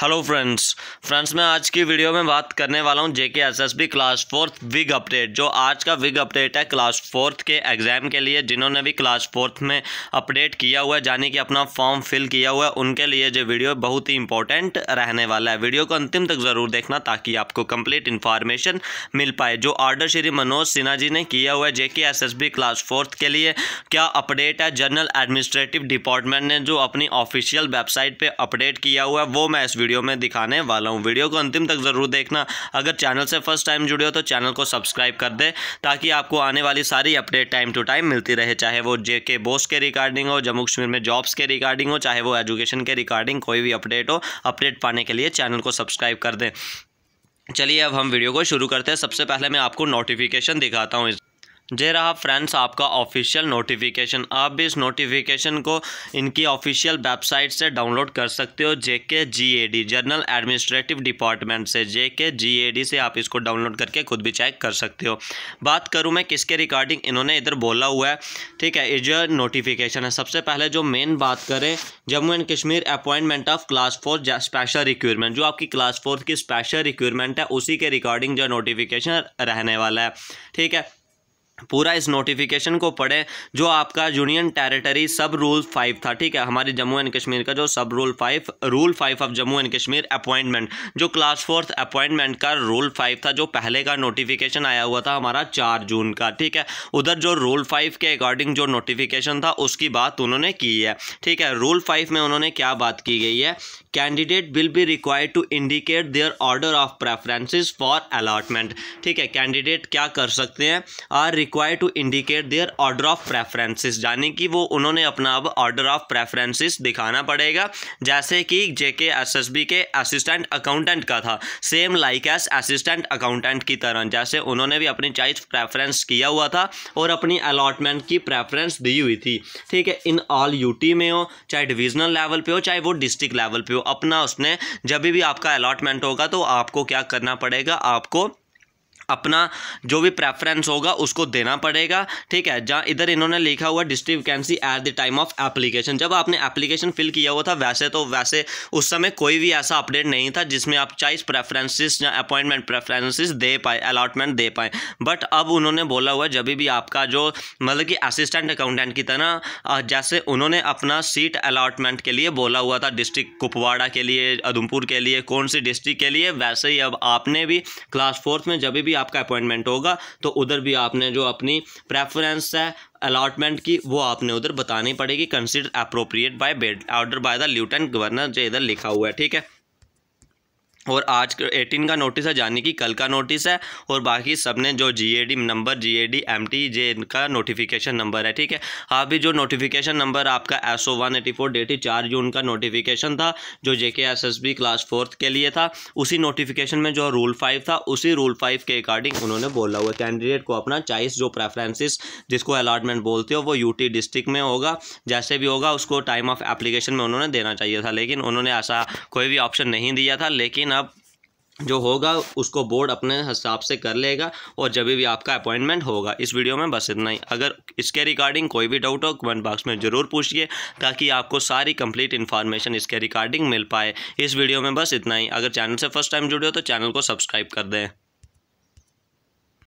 Hello friends friends मैं आज की वीडियो में बात करने वाला हूँ JK SSB class fourth big update जो आज का विग अपडेट है क्लास फोर्थ के एग्ज़ाम के लिए, जिन्होंने भी क्लास फोर्थ में अपडेट किया हुआ है जाने कि अपना फॉर्म फिल किया हुआ है, उनके लिए जो वीडियो बहुत ही इंपॉर्टेंट रहने वाला है। वीडियो को अंतिम तक ज़रूर देखना, ताकि आपको कंप्लीट इन्फॉर्मेशन मिल पाए। जो ऑर्डर श्री मनोज सिन्हा जी ने किया हुआ है जे के क्लास फोर्थ के लिए, क्या अपडेट है? जनरल एडमिनिस्ट्रेटिव डिपार्टमेंट ने जो अपनी ऑफिशियल वेबसाइट पर अपडेट किया हुआ है, वो मैं इस वीडियो में दिखाने वाला हूँ। वीडियो को अंतिम तक ज़रूर देखना। अगर चैनल से फ़र्स्ट टाइम जुड़े हो तो चैनल को सब्सक्राइब कर दे, ताकि आपको आने वाली सारी अपडेट टाइम टू टाइम मिलती रहे, चाहे वो जे के बोस के रिगार्डिंग हो, जम्मू कश्मीर में जॉब्स के रिगार्डिंग हो, चाहे वो एजुकेशन के रिगार्डिंग कोई भी अपडेट हो, अपडेट पाने के लिए चैनल को सब्सक्राइब कर दें। चलिए अब हम वीडियो को शुरू करते हैं। सबसे पहले मैं आपको नोटिफिकेशन दिखाता हूँ जे रहा फ्रेंड्स, आपका ऑफिशियल नोटिफिकेशन आप भी इस नोटिफिकेशन को इनकी ऑफिशियल वेबसाइट से डाउनलोड कर सकते हो J K G A D general administrative department से। J K G A D से आप इसको डाउनलोड करके खुद भी चेक कर सकते हो। बात करूँ मैं किसके रिगार्डिंग इन्होंने इधर बोला हुआ है। ठीक है जो नोटिफिकेशन है। सबसे पहले जो मेन बात करें, Jammu and Kashmir appointment of class four special requirement जो आपकी क्लास फोर्थ की स्पेशल रिक्वायरमेंट है, उसी के रिगार्डिंग जो नोटिफिकेशन रहने वाला है। ठीक है पूरा इस नोटिफिकेशन को पढ़े, जो आपका union territory sub rule five था, ठीक है? हमारे जम्मू एंड कश्मीर का जो sub rule five rule five of Jammu and Kashmir appointment जो क्लास फोर्थ अपॉइंटमेंट का रूल फाइव था, जो पहले का नोटिफिकेशन आया हुआ था हमारा चार जून का, ठीक है? उधर जो रूल फाइव के अकॉर्डिंग जो नोटिफिकेशन था, उसकी बात उन्होंने की है, ठीक है? रूल फाइव में उन्होंने क्या बात की गई है? Candidate will be required to indicate their order of preferences for allotment ठीक है कैंडिडेट क्या कर सकते हैं? Are require to indicate their order of preferences यानी कि वो उन्होंने अपना अब ऑर्डर ऑफ़ प्रेफरेंसेस दिखाना पड़ेगा। जैसे कि जेके एसएसबी के असिस्टेंट अकाउंटेंट का था same like as assistant accountant की तरह। जैसे उन्होंने भी अपनी चॉइस प्रेफरेंस किया हुआ था और अपनी अलॉटमेंट की प्रेफरेंस दी हुई थी। ठीक है, इन ऑल यूटी में हो, चाहे डिविजनल लेवल पे हो, चाहे वो डिस्ट्रिक्ट लेवल पे हो अपना उसने जब भी आपका अलॉटमेंट होगा तो आपको क्या करना पड़ेगा? आपको अपना जो भी प्रेफरेंस होगा, उसको देना पड़ेगा। ठीक है? जहाँ इधर इन्होंने लिखा हुआ district vacancy at the time of application जब आपने एप्लीकेशन फिल किया हुआ था, वैसे तो वैसे उस समय कोई भी ऐसा अपडेट नहीं था जिसमें आप चॉइस प्रेफरेंसेस या अपॉइंटमेंट प्रेफरेंसेस दे पाए अलॉटमेंट दे पाए। बट अब उन्होंने बोला हुआ जब भी आपका जो मतलब कि असिस्टेंट अकाउंटेंट की तरह जैसे उन्होंने अपना सीट अलॉटमेंट के लिए बोला हुआ था डिस्ट्रिक्ट कुपवाड़ा के लिए, उधमपुर के लिए, कौन सी डिस्ट्रिक्ट के लिए, वैसे ही अब आपने भी क्लास फोर्थ में जब भी आपका अपॉइंटमेंट होगा तो उधर भी आपने जो अपनी प्रेफरेंस है अलॉटमेंट की, वो आपने उधर बतानी पड़ेगी consider appropriate by bed order by the lieutenant governor जो इधर लिखा हुआ है, ठीक है? और आज एटीन का नोटिस है जाने की कल का नोटिस है, और बाकी सबने जो GAD number GAD MT J का नोटिफिकेशन नंबर है, ठीक है? आप भी जो नोटिफिकेशन नंबर आपका S O one eighty four dated चार जून का नोटिफिकेशन था, जो J K S S B class fourth के लिए था, उसी नोटिफिकेशन में जो रूल फाइव था, उसी रूल फाइव के अकॉर्डिंग उन्होंने बोला हुआ कैंडिडेट को अपना चॉइस जो प्रेफरेंसेस जिसको अलाटमेंट बोलते हो, वो यूटी डिस्ट्रिक्ट में होगा, जैसे भी होगा, उसको टाइम ऑफ़ एप्लीकेशन में उन्होंने देना चाहिए था, लेकिन उन्होंने ऐसा कोई भी ऑप्शन नहीं दिया था, लेकिन जो होगा उसको बोर्ड अपने हिसाब से कर लेगा और जब भी आपका अपॉइंटमेंट होगा। इस वीडियो में बस इतना ही। अगर इसके रिगार्डिंग कोई भी डाउट हो कमेंट बॉक्स में ज़रूर पूछिए ताकि आपको सारी कंप्लीट इन्फॉर्मेशन इसके रिगार्डिंग मिल पाए। इस वीडियो में बस इतना ही। अगर चैनल से फ़र्स्ट टाइम जुड़े हो तो चैनल को सब्सक्राइब कर दें।